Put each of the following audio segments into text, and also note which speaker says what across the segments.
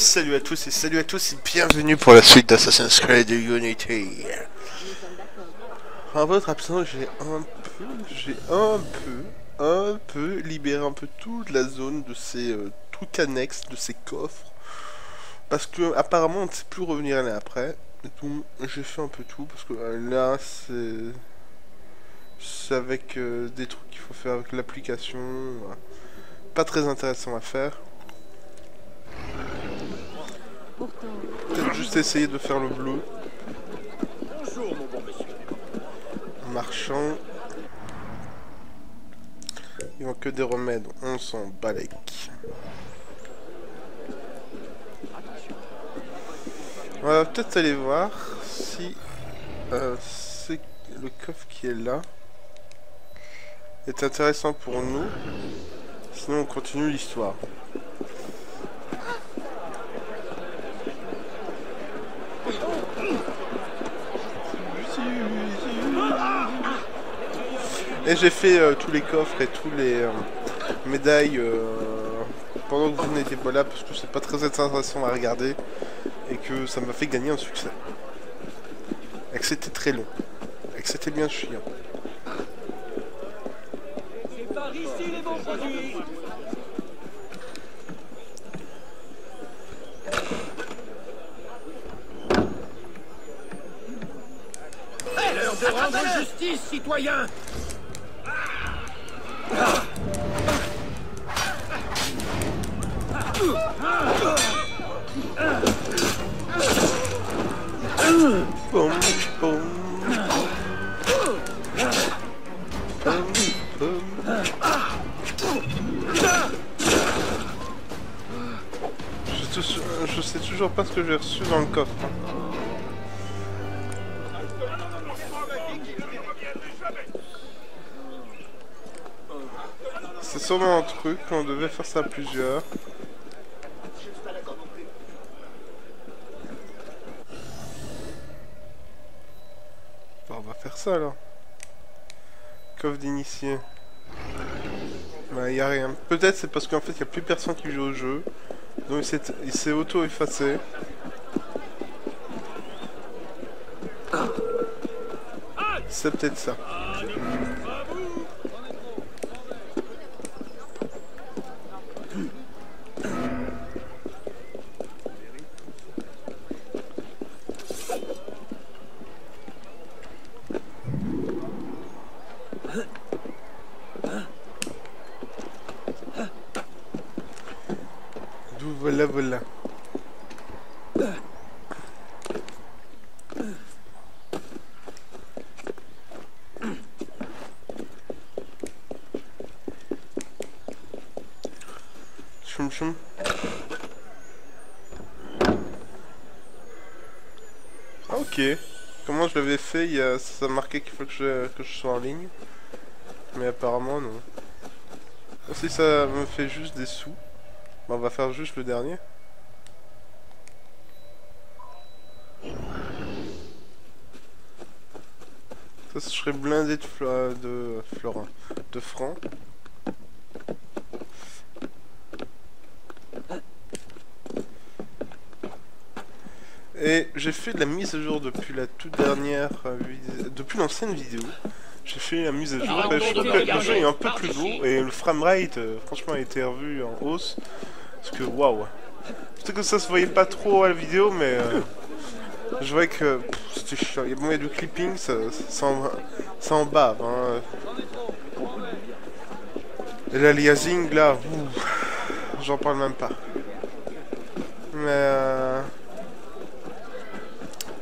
Speaker 1: salut à tous et salut à tous et bienvenue pour la suite d'Assassin's Creed Unity. En votre absence, j'ai un peu, j'ai un peu, un peu libéré un peu toute la zone de ces euh, trucs annexes, de ces coffres. Parce que apparemment on ne sait plus revenir là après. Tout, j'ai fait un peu tout parce que euh, là c'est c'est avec euh, des trucs qu'il faut faire avec l'application. Pas très intéressant à faire. Peut-être juste essayer de faire le bleu.
Speaker 2: Bonjour, mon bon monsieur.
Speaker 1: Marchand. Ils ont que des remèdes, on s'en balèque. On va peut-être aller voir si euh, c'est le coffre qui est là est intéressant pour nous. Sinon on continue l'histoire. Et j'ai fait euh, tous les coffres et tous les euh, médailles euh, pendant que vous n'étiez pas là parce que c'est pas très intéressant à regarder et que ça m'a fait gagner un succès. Et que c'était très long. Et que c'était bien chiant.
Speaker 2: C'est par ici les bons produits. De rendre justice, citoyens
Speaker 1: Je, sais toujours pas ce que j'ai reçu dans le coffre. Un truc, on devait faire ça à plusieurs. On va faire ça alors. Coffre d'initié. Bah, y a rien. Peut-être c'est parce qu'en fait, il a plus personne qui joue au jeu. Donc, il s'est- auto-effacé. C'est peut-être ça. Voilà, voilà. Choum choum. Ah, ok. Comment je fait, il y a... ça marquait qu'il faut que je... que je sois en ligne. Mais apparemment non. Si ça me fait juste des sous, bah, on va faire juste le dernier. Ça, serait blindé de, flo- de florins, de francs. Et j'ai fait de la mise à jour depuis la toute dernière euh, vid- depuis l'ancienne vidéo. J'ai fait la mise à jour. Euh, je trouve que le jeu est un peu plus beau et le framerate euh, franchement a été revu en hausse. Parce que waouh. Peut-être que ça se voyait pas trop à la vidéo mais euh, je voyais que c'était chiant. Il y a bon, il y a du clipping, ça, ça, en, ça en bave. Hein. Et l'aliasing là, j'en parle même pas. Mais euh,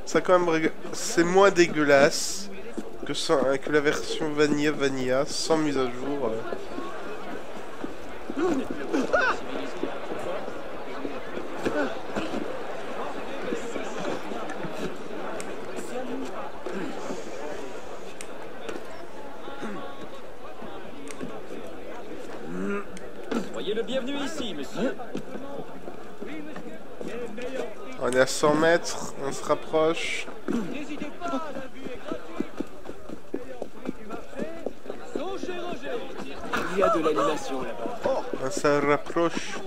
Speaker 1: ça quand même c'est moins dégueulasse que, sans- que la version Vanilla Vanilla sans mise à jour. euh.
Speaker 2: Soyez le bienvenu ici, monsieur.
Speaker 1: On est à 100 mètres, on se rapproche.
Speaker 2: N'hésitez pas, la vue est gratuite. Meilleur prix du marché. Roger, Roger. Il y a de l'animation là-bas.
Speaker 1: On se rapproche.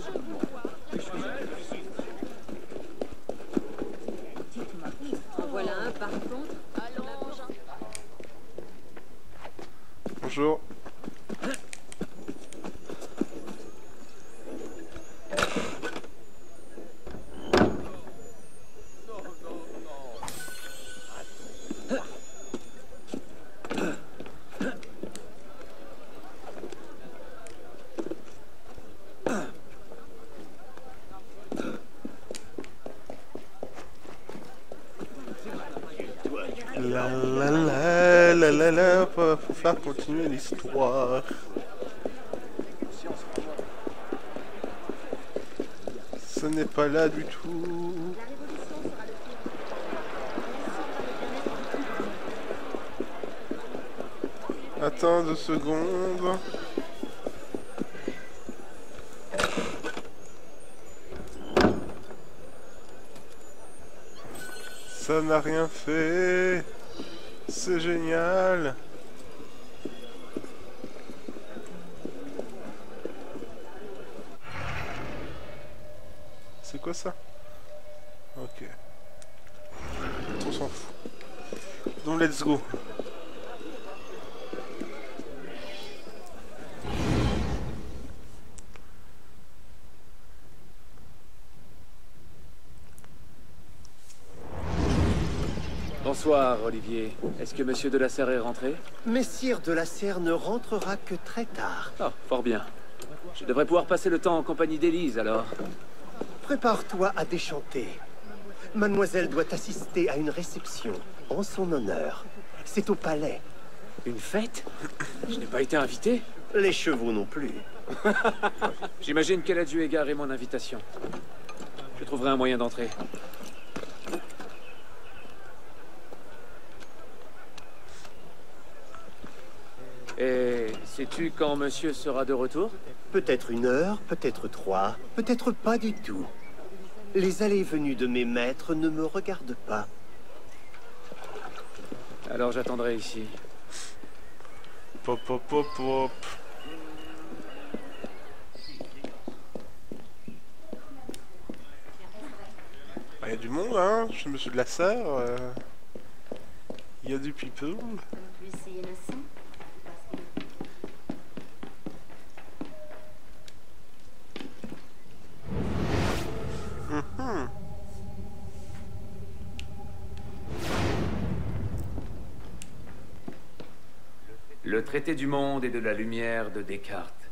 Speaker 1: Bonjour. La la la la la la, faut, faut continuer l'histoire. Ce n'est pas là du tout. Attends deux secondes. Ça n'a rien fait. C'est génial. Quoi ça? Ok. On s'en fout. Donc let's go.
Speaker 3: Bonsoir, Olivier. Est-ce que Monsieur de la Serre est rentré?
Speaker 4: Messire de la Serre ne rentrera que très tard.
Speaker 3: Ah, fort bien. Je devrais pouvoir passer le temps en compagnie d'Élise, alors.
Speaker 4: Prépare-toi à déchanter. Mademoiselle doit assister à une réception en son honneur. C'est au palais.
Speaker 3: Une fête? Je n'ai pas été invité
Speaker 4: Les chevaux non plus.
Speaker 3: J'imagine qu'elle a dû égarer mon invitation. Je trouverai un moyen d'entrer. Et sais-tu quand monsieur sera de retour?
Speaker 4: Peut-être une heure, peut-être trois, peut-être pas du tout. Les allées et venues de mes maîtres ne me regardent pas.
Speaker 3: Alors j'attendrai ici.
Speaker 1: Pop pop pop pop. Il y a du monde, hein, chez Monsieur de la Serre. euh, Il y a du people.
Speaker 3: Traité du monde et de la lumière de Descartes.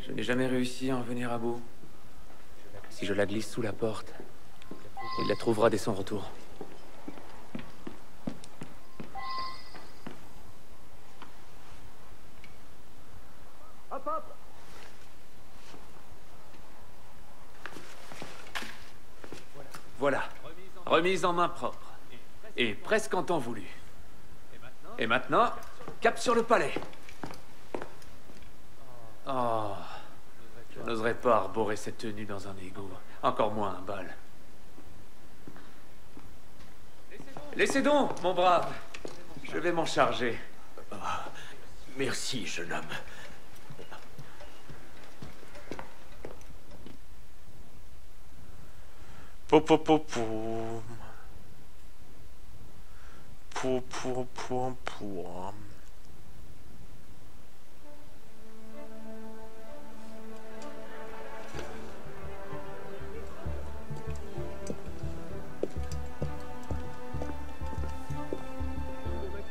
Speaker 3: Je n'ai jamais réussi à en venir à bout. Si je la glisse sous la porte, il la trouvera dès son retour. Voilà, remise en main propre. Et presque en temps voulu. Et maintenant, cap sur le palais. Oh, je n'oserais pas arborer cette tenue dans un égout, encore moins un bal. Laissez donc, mon brave. Je vais m'en charger.
Speaker 4: Merci, jeune homme.
Speaker 1: Pop pop pop pom. Pou pou pou pou.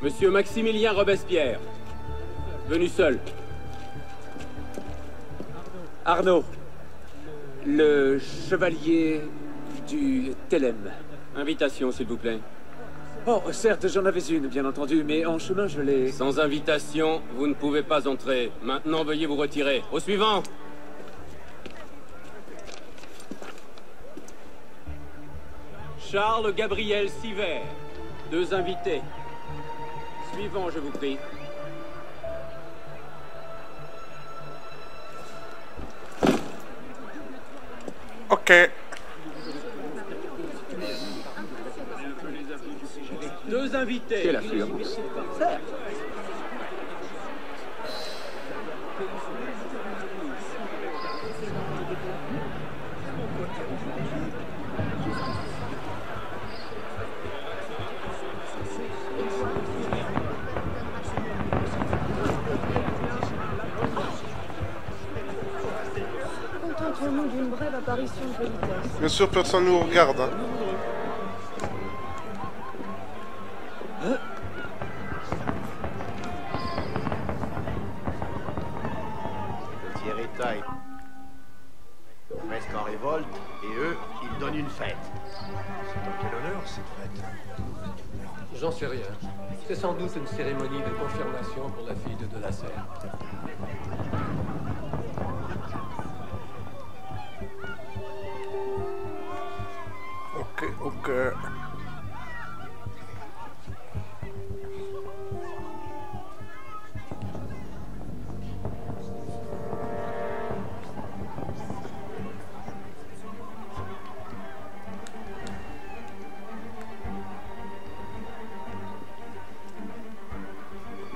Speaker 5: Monsieur Maximilien Robespierre. Venu seul. Arnaud. Le chevalier du Telem. Invitation, s'il vous plaît.
Speaker 3: Oh, certes, j'en avais une, bien entendu, mais en chemin, je l'ai...
Speaker 5: Sans invitation, vous ne pouvez pas entrer. Maintenant, veuillez vous retirer. Au suivant Charles Gabriel Siver. Deux invités. Suivant, je vous prie.
Speaker 1: Ok.
Speaker 5: Deux invités.
Speaker 3: Quelle affluence.
Speaker 1: Bien sûr, personne nous regarde. hein.
Speaker 6: Le tiers état est presque en révolte, et eux, ils donnent une fête. C'est en quel honneur cette fête
Speaker 7: J'en sais rien. C'est sans doute une cérémonie de confirmation pour la fille de De Serre.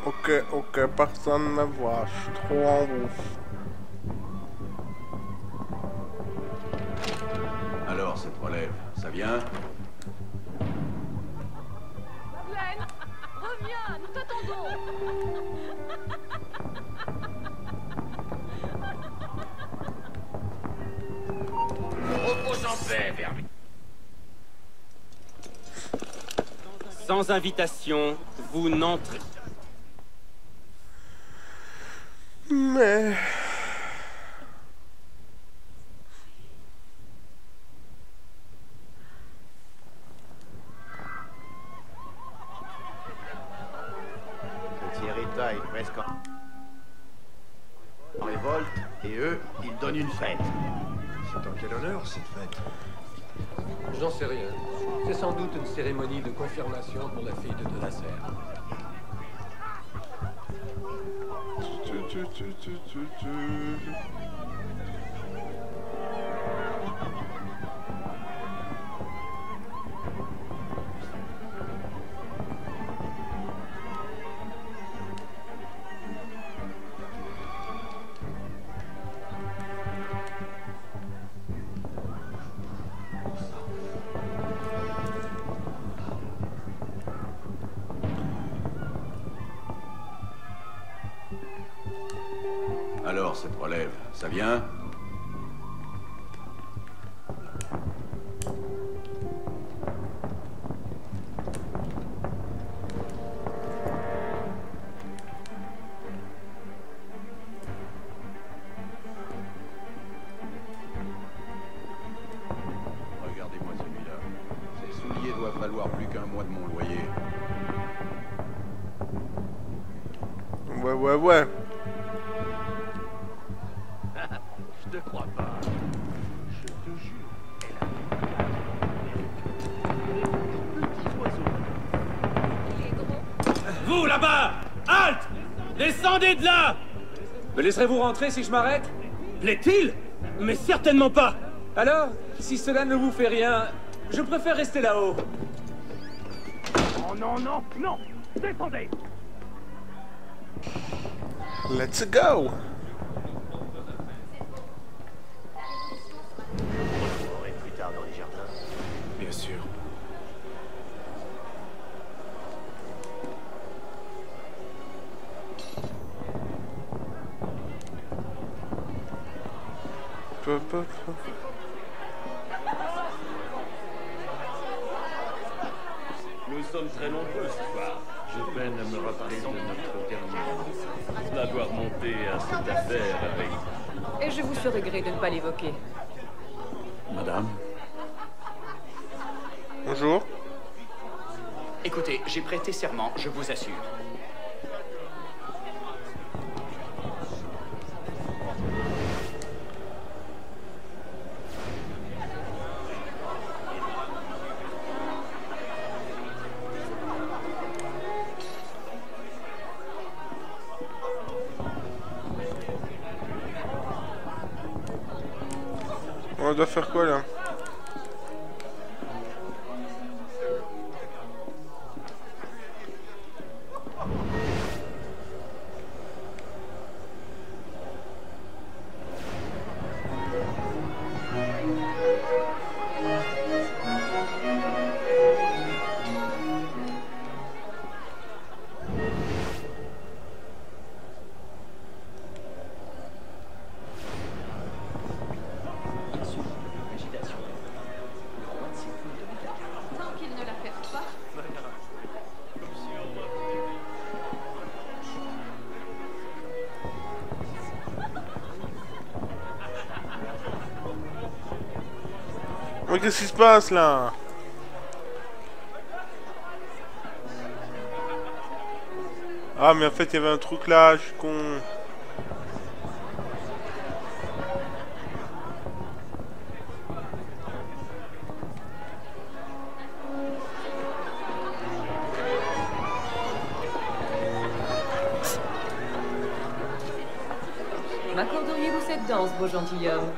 Speaker 1: Ok, ok. Personne ne voit, je suis trop en ouf.
Speaker 6: Alors, cette relève, ça vient? Repose en paix, Vermi.
Speaker 3: Sans invitation, vous n'entrez.
Speaker 1: Mais...
Speaker 6: et eux, ils donnent une fête. C'est en quel honneur cette fête
Speaker 7: J'en sais rien. C'est sans doute une cérémonie de confirmation pour la fille de De la Serre.
Speaker 1: Tu, tu, tu,
Speaker 3: laisserez-vous rentrer si je m'arrête Plaît-il Mais certainement pas Alors, si cela ne vous fait rien, je préfère rester là-haut.
Speaker 8: Oh non, non, non Descendez
Speaker 1: Let's go!
Speaker 9: Nous sommes très nombreux ce soir. Je peine à me rappeler de notre dernier. D'avoir monté à cette affaire avec
Speaker 10: Et je vous ferai gré de ne pas l'évoquer.
Speaker 9: Madame.
Speaker 1: Bonjour.
Speaker 11: Écoutez, j'ai prêté serment, je vous assure.
Speaker 1: Doit faire quoi là? Qu'est-ce qui se passe là Ah mais en fait il y avait un truc là, je suis con.
Speaker 12: M'accorderiez-vous cette danse, beau gentilhomme?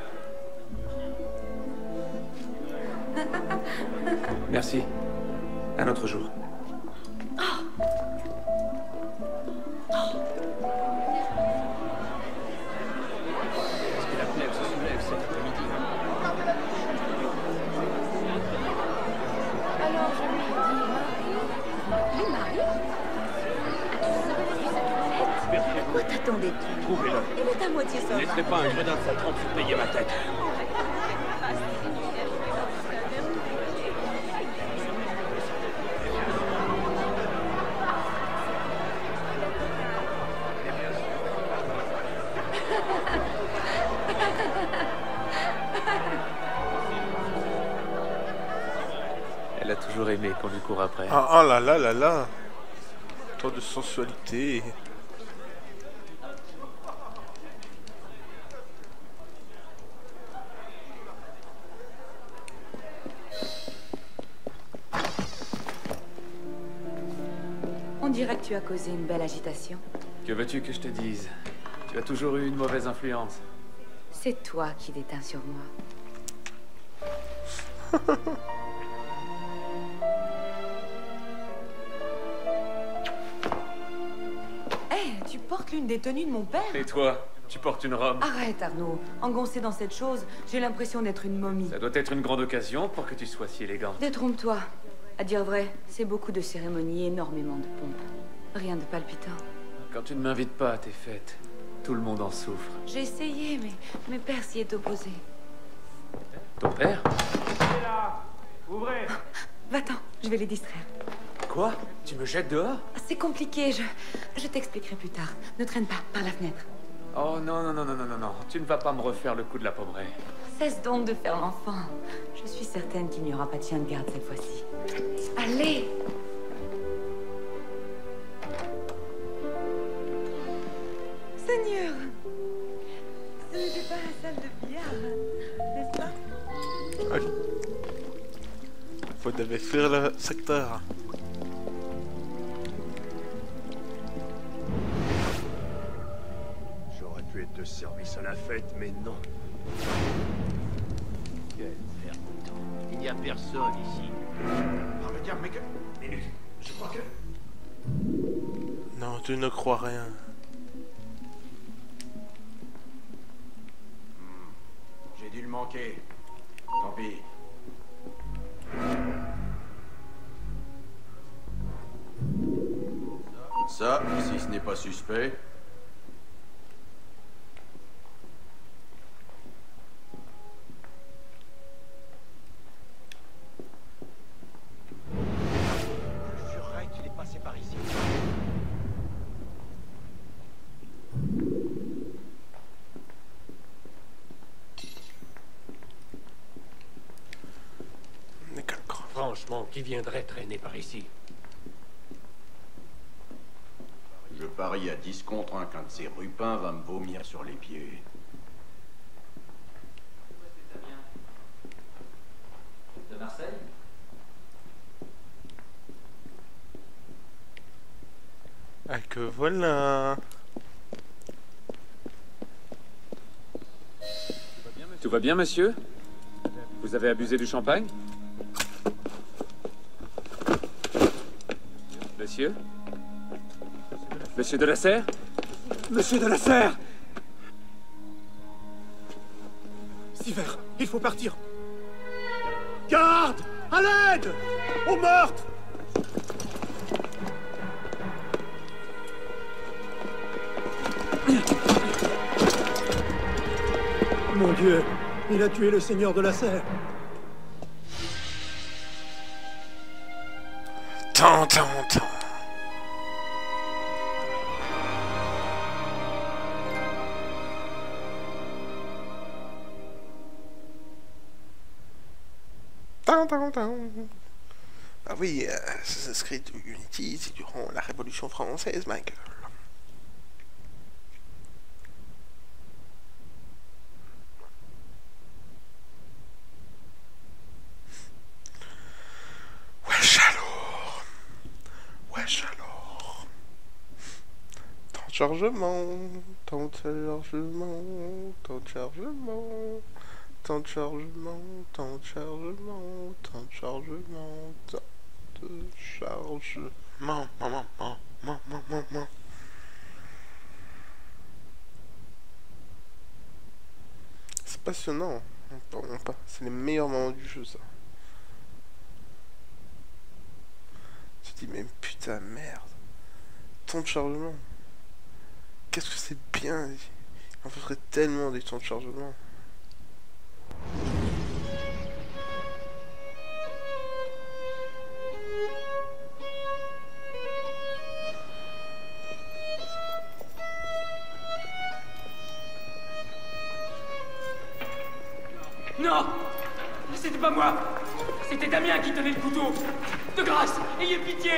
Speaker 3: Qu'on lui court après.
Speaker 1: Ah, ah là là là là Tant de sensualité.
Speaker 12: On dirait que tu as causé une belle agitation.
Speaker 3: Que veux-tu que je te dise? Tu as toujours eu une mauvaise influence.
Speaker 12: C'est toi qui déteins sur moi. L'une des tenues de mon père
Speaker 3: Et toi Tu portes une robe
Speaker 12: Arrête, Arnaud. Engoncé dans cette chose, j'ai l'impression d'être une momie.
Speaker 3: Ça doit être une grande occasion pour que tu sois si élégante.
Speaker 12: Détrompe-toi. À dire vrai, c'est beaucoup de cérémonies, énormément de pompe. Rien de palpitant.
Speaker 3: Quand tu ne m'invites pas à tes fêtes, tout le monde en souffre.
Speaker 12: J'ai essayé, mais mes père s'y est opposé.
Speaker 3: Ton père?
Speaker 5: Ouvrez
Speaker 12: Va-t'en, je vais les distraire.
Speaker 3: Quoi Tu me jettes dehors
Speaker 12: C'est compliqué, je... Je t'expliquerai plus tard. Ne traîne pas, par la fenêtre.
Speaker 3: Oh non, non, non, non, non, non, non. Tu ne vas pas me refaire le coup de la pauvrée.
Speaker 12: Cesse donc de faire l'enfant. Je suis certaine qu'il n'y aura pas de chien de garde cette fois-ci. Allez Seigneur Ce n'était pas la salle de billard, n'est-ce pas?
Speaker 1: Faut devait fuir le secteur.
Speaker 13: Service à la fête, mais non. Quel faire Il n'y a personne ici.
Speaker 14: Par le diable, mais que... Minute. Je crois que...
Speaker 1: Non, tu ne crois rien.
Speaker 14: J'ai dû le manquer. Tant pis.
Speaker 15: Ça, si ce n'est pas suspect.
Speaker 7: Viendrait traîner par ici
Speaker 15: Je parie à 10 contre 1 qu'un de ces rupins va me vomir sur les pieds.
Speaker 3: De Marseille?
Speaker 1: Ah que voilà.
Speaker 3: Tout va bien, monsieur? Vous avez abusé du champagne? Monsieur. Monsieur de la Serre? Monsieur de la Serre!
Speaker 13: Siver, il faut partir. Garde! À l'aide! Au meurtre! Mon Dieu, il a tué le seigneur de la serre.
Speaker 1: Française. Wesh alors Wesh Temps de chargement, temps de chargement, temps de chargement, temps de chargement, temps de chargement, temps de chargement, maman, maman, maman, maman. C'est passionnant, on pas, c'est les meilleurs moments du jeu ça. Tu te dis mais putain merde, temps de chargement. Qu'est-ce que c'est bien Il en faudrait tellement des temps de chargement.
Speaker 5: C'était Damien qui tenait le couteau. De grâce, ayez pitié.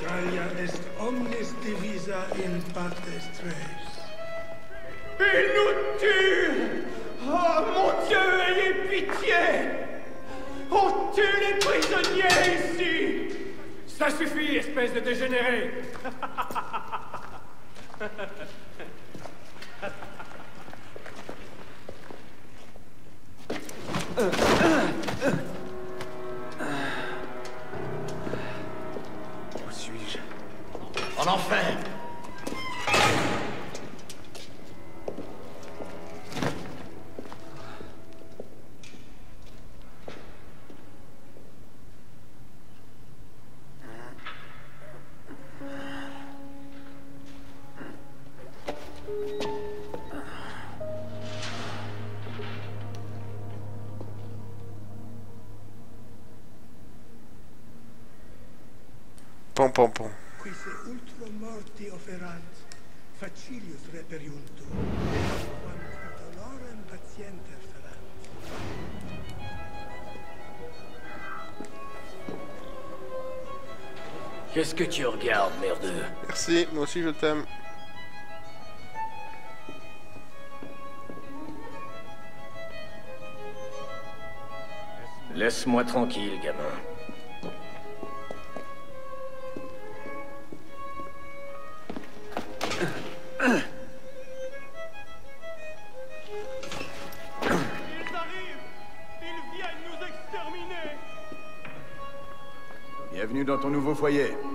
Speaker 16: Gaia est omnis divisa in partes tres.
Speaker 5: Il nous tue. Oh mon Dieu, ayez pitié. On tue les prisonniers ici. Ça suffit, espèce de dégénéré.
Speaker 3: Où
Speaker 14: Qu'est-ce que tu regardes, merdeux?
Speaker 1: Merci, moi aussi je t'aime.
Speaker 14: Laisse-moi tranquille, gamin.
Speaker 15: Foyer.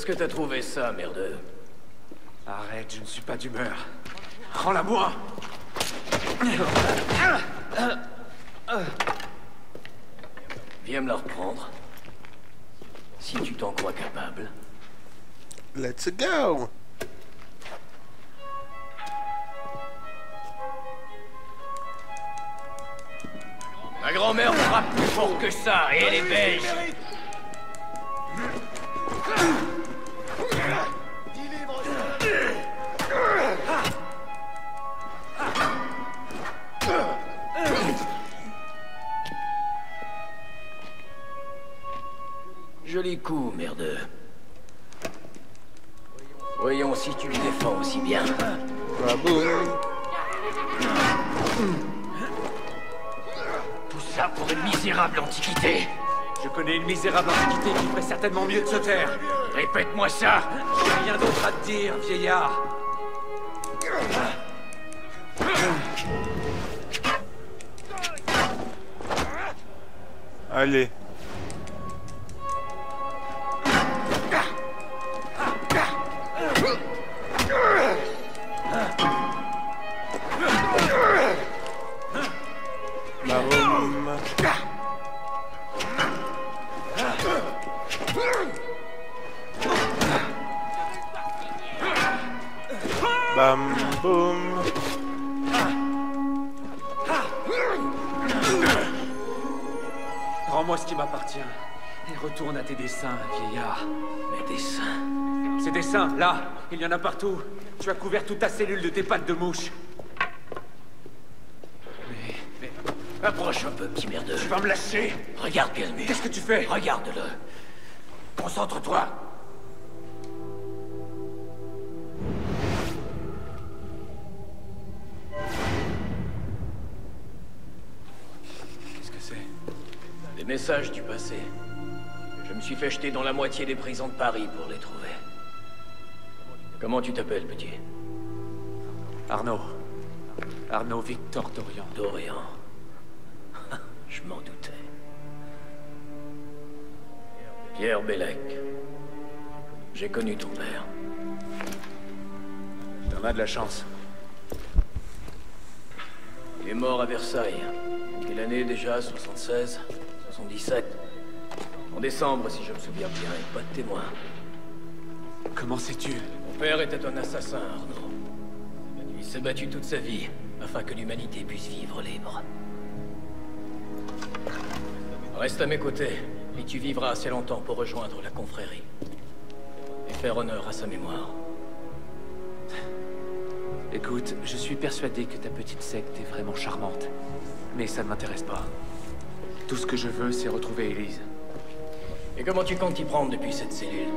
Speaker 14: Est-ce que t'as trouvé ça, merdeux
Speaker 3: Arrête, je ne suis pas d'humeur. Rends-la-moi
Speaker 14: Viens me la reprendre. Si tu t'en crois capable.
Speaker 1: Let's go.
Speaker 14: Ma grand-mère frappe plus fort que ça, et elle est belge.
Speaker 3: Certainement mieux de se taire.
Speaker 14: Répète-moi ça
Speaker 3: J'ai rien d'autre à te dire, vieillard.
Speaker 1: Allez.
Speaker 3: Il y en a partout. Tu as couvert toute ta cellule de tes pattes de mouche. Mais, mais,
Speaker 14: Approche un peu, petit merdeux.
Speaker 3: tu vas me lâcher
Speaker 14: Regarde bien le mur.
Speaker 3: Qu'est-ce que tu fais?
Speaker 14: Regarde-le. Concentre-toi.
Speaker 3: Qu'est-ce que c'est?
Speaker 14: Des messages du passé. Je me suis fait jeter dans la moitié des prisons de Paris pour les trouver. Comment tu t'appelles, petit
Speaker 3: Arnaud. Arnaud Victor Dorian.
Speaker 14: Dorian. Je m'en doutais. Pierre Bellec. J'ai connu ton père.
Speaker 3: T'en as de la chance.
Speaker 14: Il est mort à Versailles. Quelle année déjà? 76 77 En décembre, si je me souviens bien, et pas de témoin.
Speaker 3: Comment sais-tu?
Speaker 14: Père était un assassin, Arnaud. Il s'est battu toute sa vie afin que l'humanité puisse vivre libre. Reste à mes côtés, et tu vivras assez longtemps pour rejoindre la confrérie. Et faire honneur à sa mémoire.
Speaker 3: Écoute, je suis persuadé que ta petite secte est vraiment charmante. Mais ça ne m'intéresse pas. Tout ce que je veux, c'est retrouver Élise.
Speaker 14: Et comment tu comptes t'y prendre depuis cette cellule?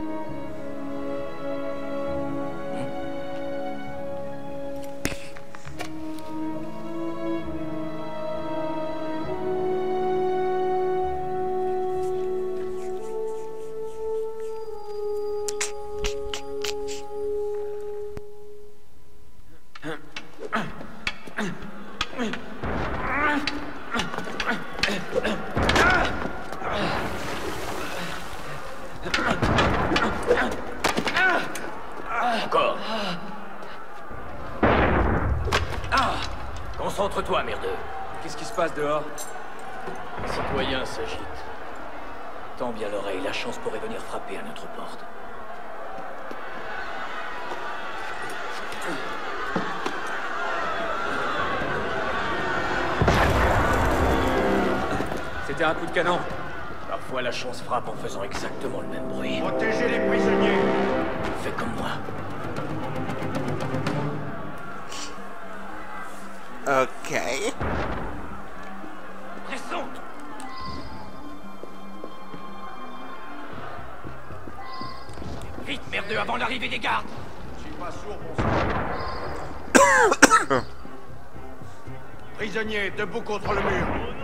Speaker 3: C'était un coup de canon.
Speaker 14: Parfois, la chance frappe en faisant exactement le même bruit.
Speaker 13: Protégez les prisonniers
Speaker 14: Fais comme moi.
Speaker 1: Ok.
Speaker 14: Pressons Vite, merdeux, avant l'arrivée des gardes
Speaker 13: Je suis pas sourd ça. Prisonniers, debout contre le mur.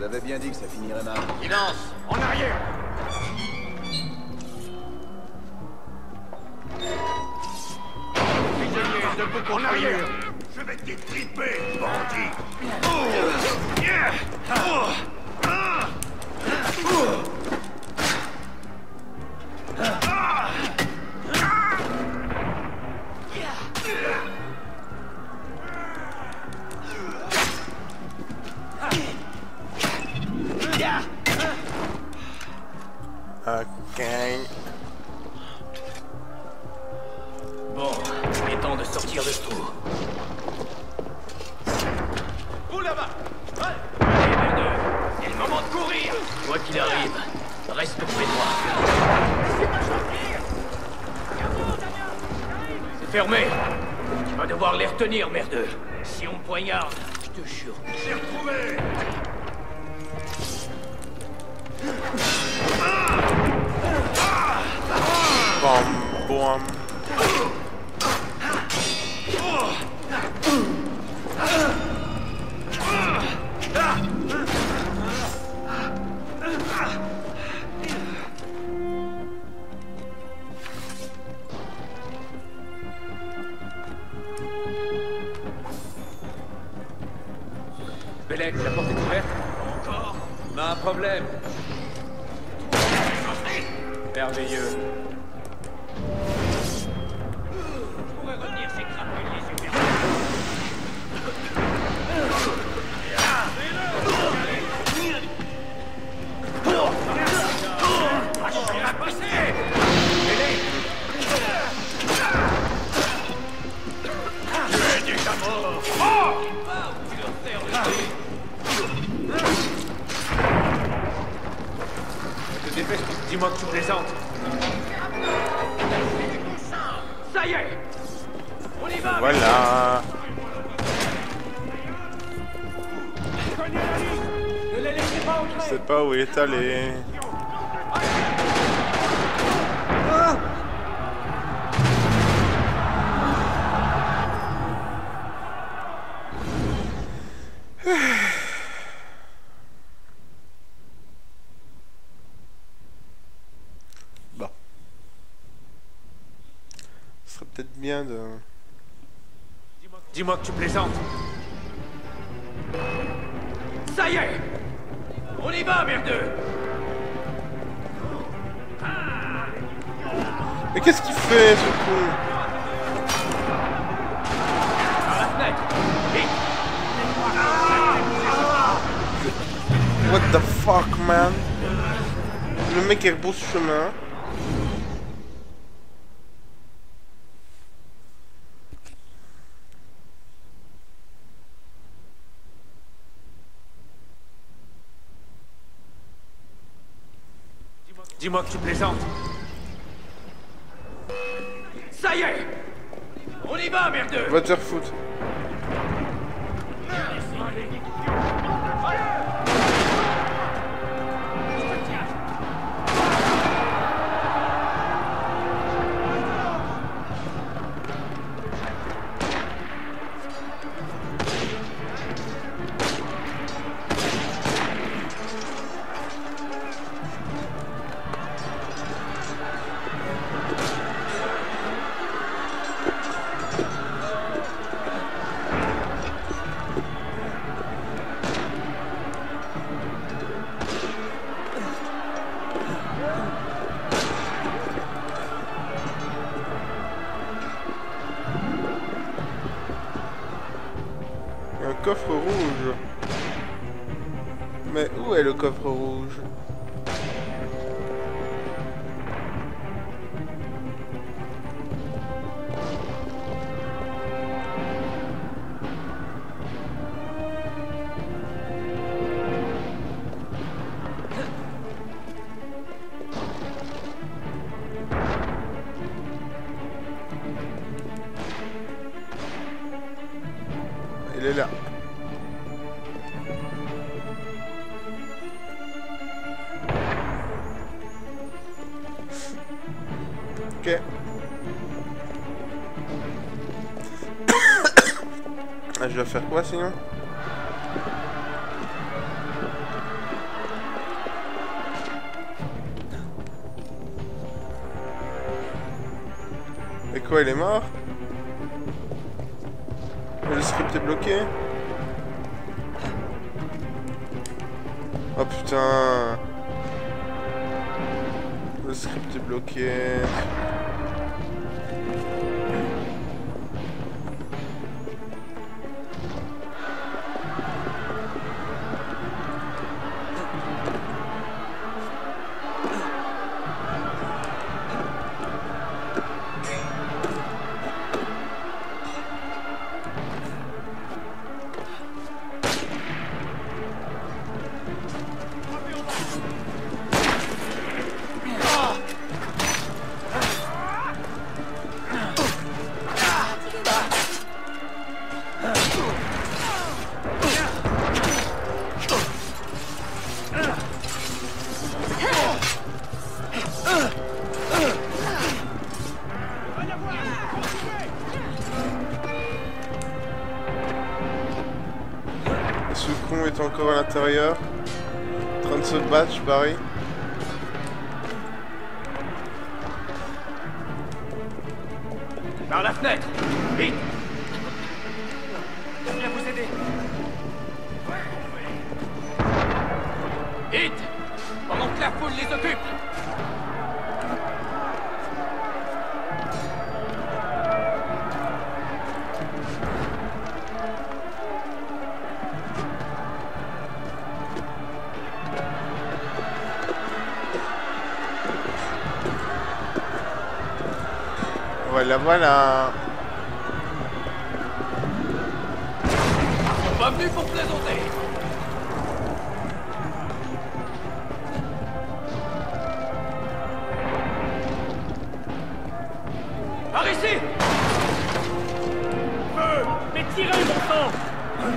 Speaker 15: Vous avez bien dit que ça finirait mal.
Speaker 13: Silence En arrière contre le mur.
Speaker 17: Je vais t'étriper, bandit
Speaker 1: Ok.
Speaker 14: Jure.
Speaker 17: J'ai
Speaker 3: problème. Merveilleux.
Speaker 2: Est
Speaker 1: allé. Bon. Ce serait peut-être bien de...
Speaker 3: Dis-moi que tu plaisantes.
Speaker 2: Ça y est On y va, merdeux
Speaker 1: Mais qu'est-ce qu'il fait, ce con What the fuck, man Le mec est rebrousse chemin.
Speaker 3: Dis-moi que tu plaisantes.
Speaker 2: Ça y est On y va, merdeux
Speaker 1: Va te faire. Coffre rouge. Mais où est le coffre rouge?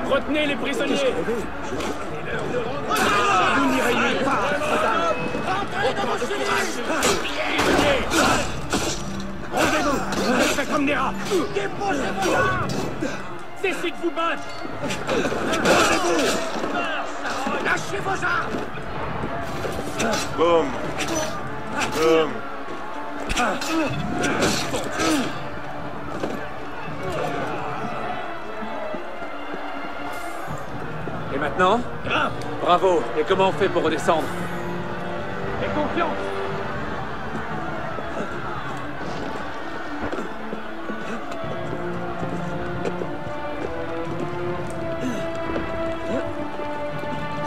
Speaker 2: Retenez les prisonniers. Vous n'irez nulle Rentrez dans vos Rendez-vous Faites comme des rats. Déposez vos armes Cessez de vous battre. Lâchez vos armes.
Speaker 1: Boum. Boum.
Speaker 3: Maintenant. Bravo. Et comment on fait pour redescendre?
Speaker 2: Et confiance.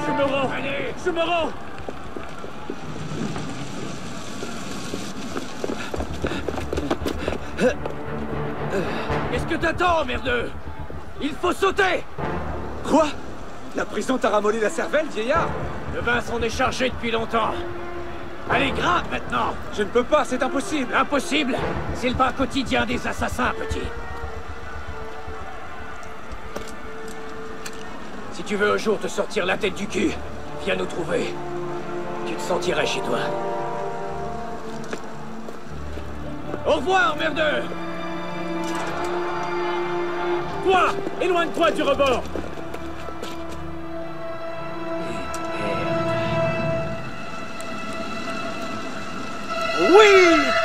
Speaker 2: Je me rends. Allez Je me rends.
Speaker 14: Qu'est-ce que t'attends, merdeux? Il faut sauter!
Speaker 3: Quoi? La prison t'a ramolli la cervelle, vieillard
Speaker 14: Le vin s'en est chargé depuis longtemps. Allez, grimpe maintenant
Speaker 3: Je ne peux pas, c'est impossible
Speaker 14: Impossible C'est le pain quotidien des assassins, petit. Si tu veux un jour te sortir la tête du cul, viens nous trouver. Tu te sentirais chez toi. Au revoir, merdeux
Speaker 2: Toi Éloigne-toi du rebord
Speaker 18: We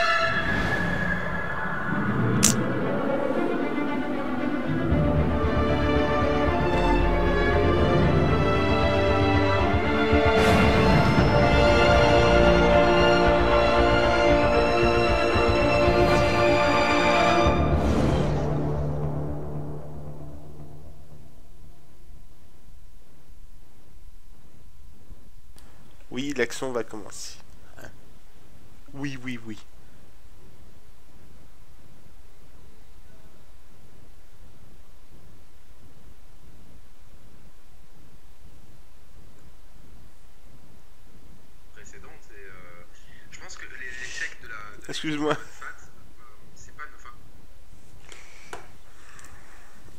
Speaker 1: Excuse-moi.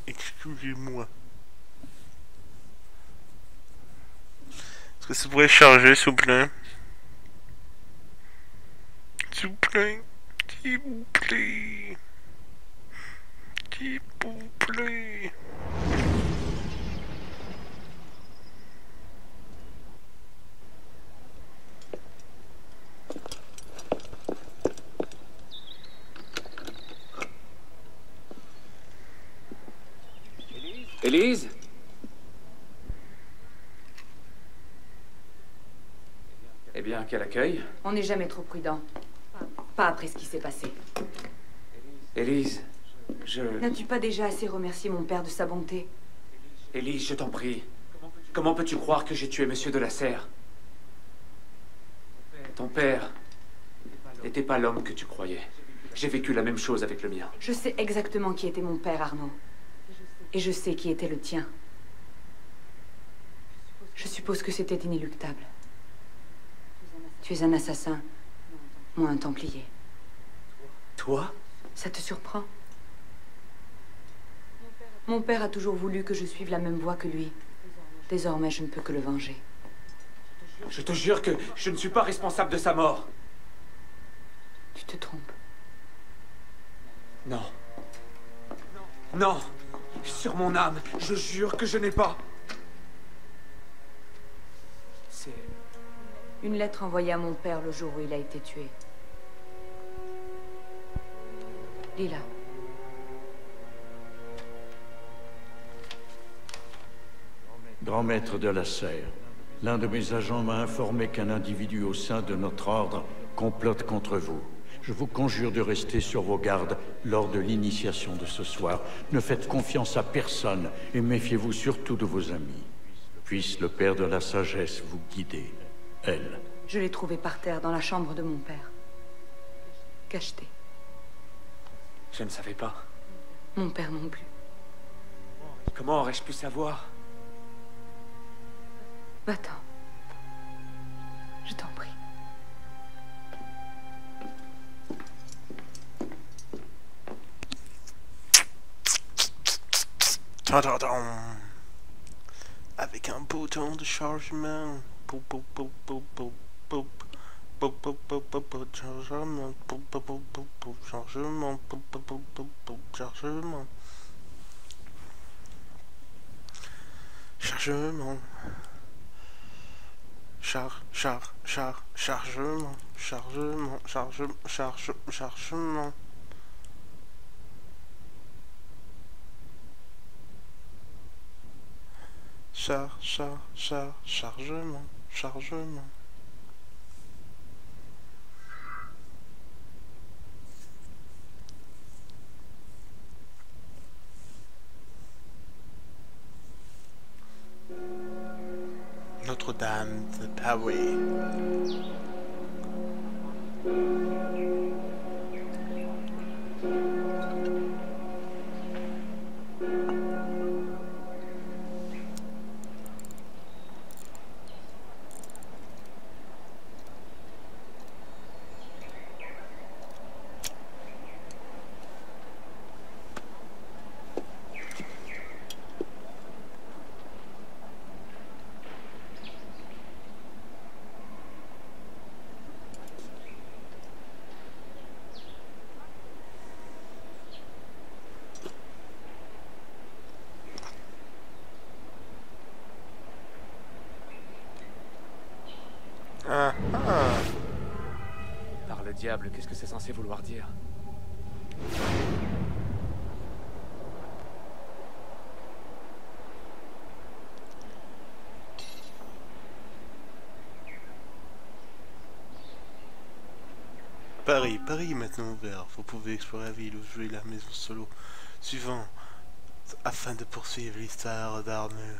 Speaker 1: Excusez-moi. Est-ce que ça pourrait charger, s'il vous plaît S'il vous plaît. S'il vous plaît. S'il vous plaît.
Speaker 3: Élise Eh bien, quel accueil?
Speaker 12: On n'est jamais trop prudent. Pas après ce qui s'est passé.
Speaker 3: Élise, je...
Speaker 12: N'as-tu pas déjà assez remercié mon père de sa bonté?
Speaker 3: Élise, je t'en prie. Comment peux-tu croire que j'ai tué Monsieur de la Serre? Ton père n'était pas l'homme que tu croyais. J'ai vécu la même chose avec le mien.
Speaker 12: Je sais exactement qui était mon père, Arnaud. Et je sais qui était le tien. Je suppose que c'était inéluctable. Tu es un assassin, moi un templier.
Speaker 3: Toi?
Speaker 12: Ça te surprend? Mon père a toujours voulu que je suive la même voie que lui. Désormais, je ne peux que le venger.
Speaker 3: Je te jure que je ne suis pas responsable de sa mort.
Speaker 12: Tu te trompes.
Speaker 3: Non. Non. Sur mon âme, je jure que je n'ai pas. C'est...
Speaker 12: Une lettre envoyée à mon père le jour où il a été tué. Lis-la.
Speaker 19: Grand maître de la serre, L'un de mes agents m'a informé qu'un individu au sein de notre ordre complote contre vous. Je vous conjure de rester sur vos gardes lors de l'initiation de ce soir. Ne faites confiance à personne et méfiez-vous surtout de vos amis. Puisse le Père de la Sagesse vous guider. Elle.
Speaker 12: Je l'ai trouvé par terre dans la chambre de mon père. Cacheté.
Speaker 3: Je ne savais pas.
Speaker 12: Mon père non plus.
Speaker 3: Comment aurais-je pu savoir?
Speaker 12: Va-t'en.
Speaker 1: Avec un bouton de chargement. Chargement. Chargement. Chargement. Chargement. Char, char, char, chargement. Chargement, charge, charge, chargement. Char, char, char, chargement, chargement. Notre-Dame de Paris.
Speaker 3: Qu'est-ce que c'est censé vouloir dire
Speaker 1: Paris, Paris est maintenant ouvert. Vous pouvez explorer la ville ou jouer la maison solo suivant afin de poursuivre l'histoire d'Arneux.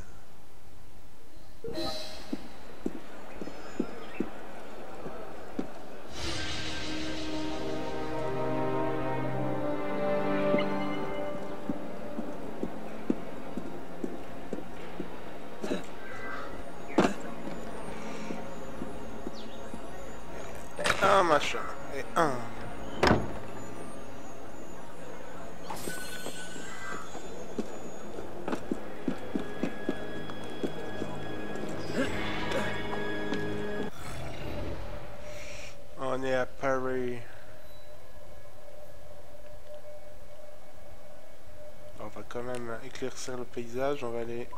Speaker 1: Éclaircir le paysage. On va aller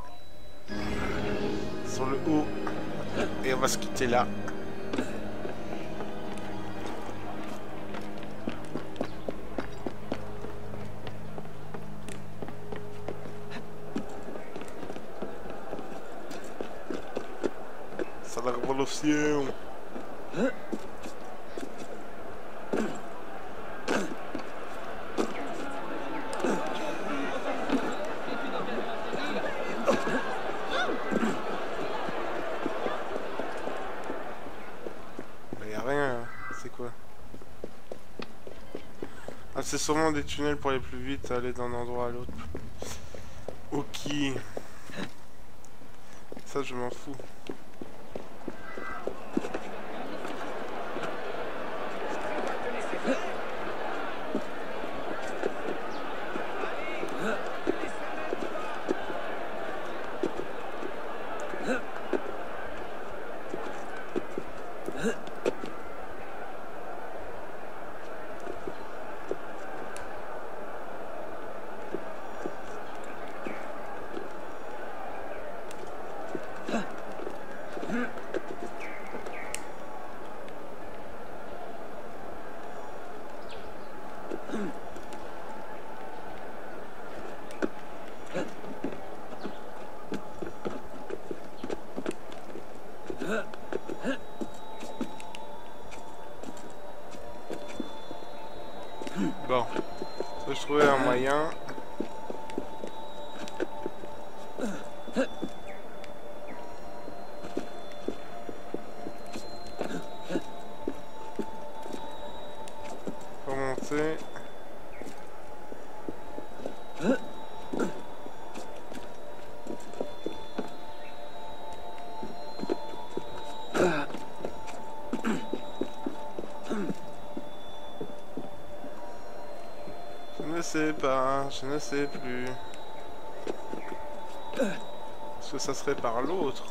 Speaker 1: sur le haut et on va se quitter là. C'est la révolution. Mais y a rien, hein. c'est quoi Ah, c'est des tunnels pour aller plus vite, aller d'un endroit à l'autre. Ok. Ça, je m'en fous. passer plus... Est-ce que ça serait par l'autre.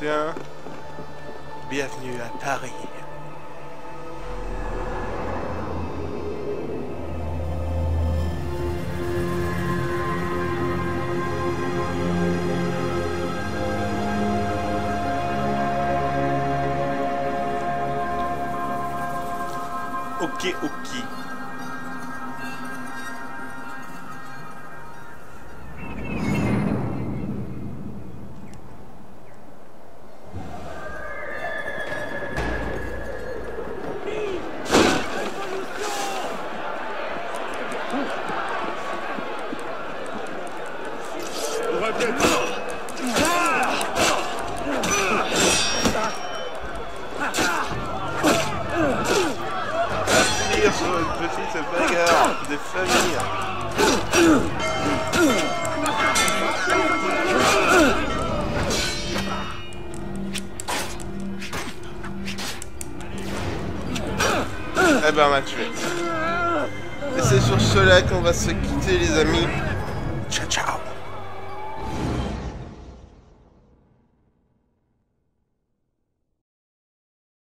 Speaker 1: Bienvenue à Paris.